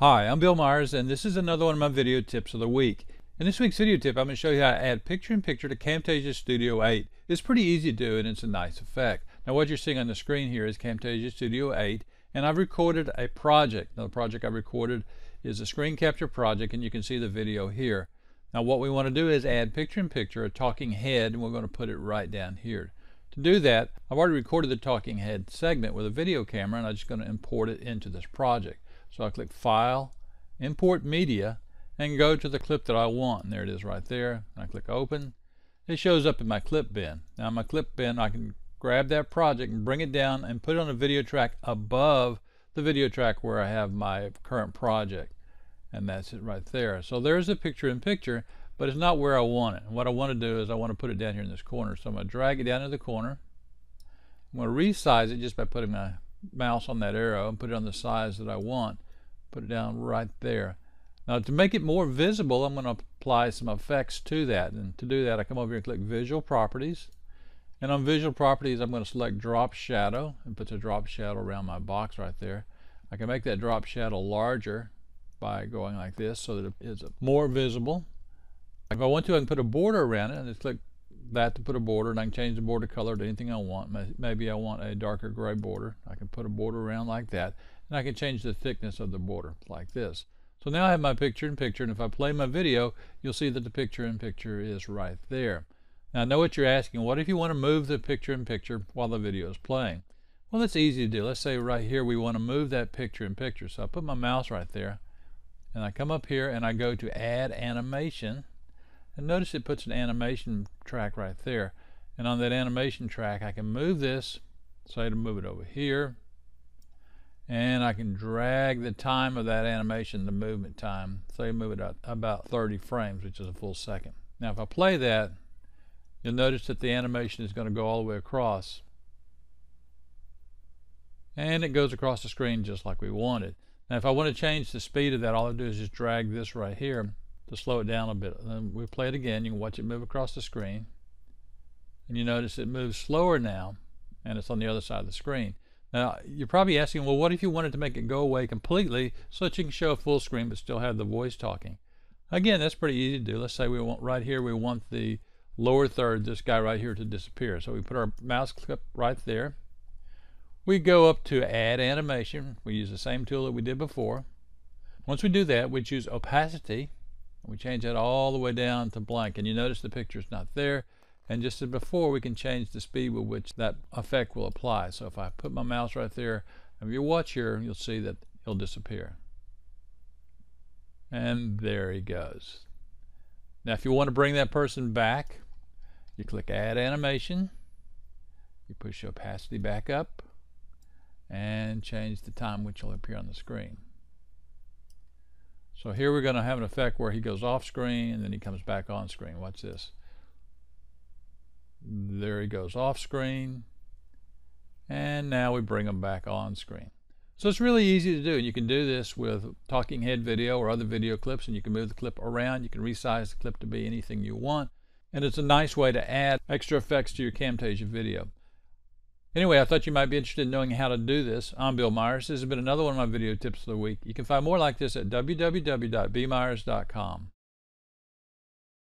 Hi, I'm Bill Myers and this is another one of my video tips of the week. In this week's video tip, I'm going to show you how to add picture-in-picture -picture to Camtasia Studio 8. It's pretty easy to do and it's a nice effect. Now what you're seeing on the screen here is Camtasia Studio 8 and I've recorded a project. Now the project I recorded is a screen capture project and you can see the video here. Now what we want to do is add picture-in-picture, -picture, a talking head, and we're going to put it right down here. To do that, I've already recorded the talking head segment with a video camera and I'm just going to import it into this project. So I click File, Import Media, and go to the clip that I want. And there it is right there. And I click Open. It shows up in my clip bin. Now my clip bin, I can grab that project and bring it down and put it on a video track above the video track where I have my current project. And that's it right there. So there's a picture in picture, but it's not where I want it. And what I want to do is I want to put it down here in this corner. So I'm going to drag it down to the corner. I'm going to resize it just by putting my mouse on that arrow and put it on the size that I want put it down right there. Now to make it more visible, I'm going to apply some effects to that. And to do that, I come over here and click Visual Properties. And on Visual Properties, I'm going to select Drop Shadow and put the drop shadow around my box right there. I can make that drop shadow larger by going like this so that it is more visible. If I want to, I can put a border around it and just click that to put a border and I can change the border color to anything I want. Maybe I want a darker gray border. I can put a border around like that and I can change the thickness of the border like this. So now I have my picture in picture and if I play my video you'll see that the picture in picture is right there. Now I know what you're asking, what if you want to move the picture in picture while the video is playing? Well that's easy to do. Let's say right here we want to move that picture in picture. So I put my mouse right there and I come up here and I go to add animation and notice it puts an animation track right there and on that animation track I can move this say to move it over here and I can drag the time of that animation, the movement time, say move it about 30 frames, which is a full second. Now if I play that, you'll notice that the animation is going to go all the way across. And it goes across the screen just like we wanted. Now if I want to change the speed of that, all I do is just drag this right here to slow it down a bit. then we play it again, you can watch it move across the screen. And you notice it moves slower now, and it's on the other side of the screen. Now, you're probably asking, well, what if you wanted to make it go away completely so that you can show a full screen but still have the voice talking? Again, that's pretty easy to do. Let's say we want right here, we want the lower third, this guy right here to disappear. So we put our mouse clip right there. We go up to add animation. We use the same tool that we did before. Once we do that, we choose opacity. We change that all the way down to blank. And you notice the picture is not there. And just as before, we can change the speed with which that effect will apply. So if I put my mouse right there, if you watch here, you'll see that he'll disappear. And there he goes. Now if you want to bring that person back, you click Add Animation, you push opacity back up, and change the time which will appear on the screen. So here we're going to have an effect where he goes off screen and then he comes back on screen. Watch this. There he goes off screen. And now we bring him back on screen. So it's really easy to do. And you can do this with talking head video or other video clips and you can move the clip around. You can resize the clip to be anything you want. And it's a nice way to add extra effects to your Camtasia video. Anyway, I thought you might be interested in knowing how to do this. I'm Bill Myers. This has been another one of my video tips of the week. You can find more like this at www.bmyers.com.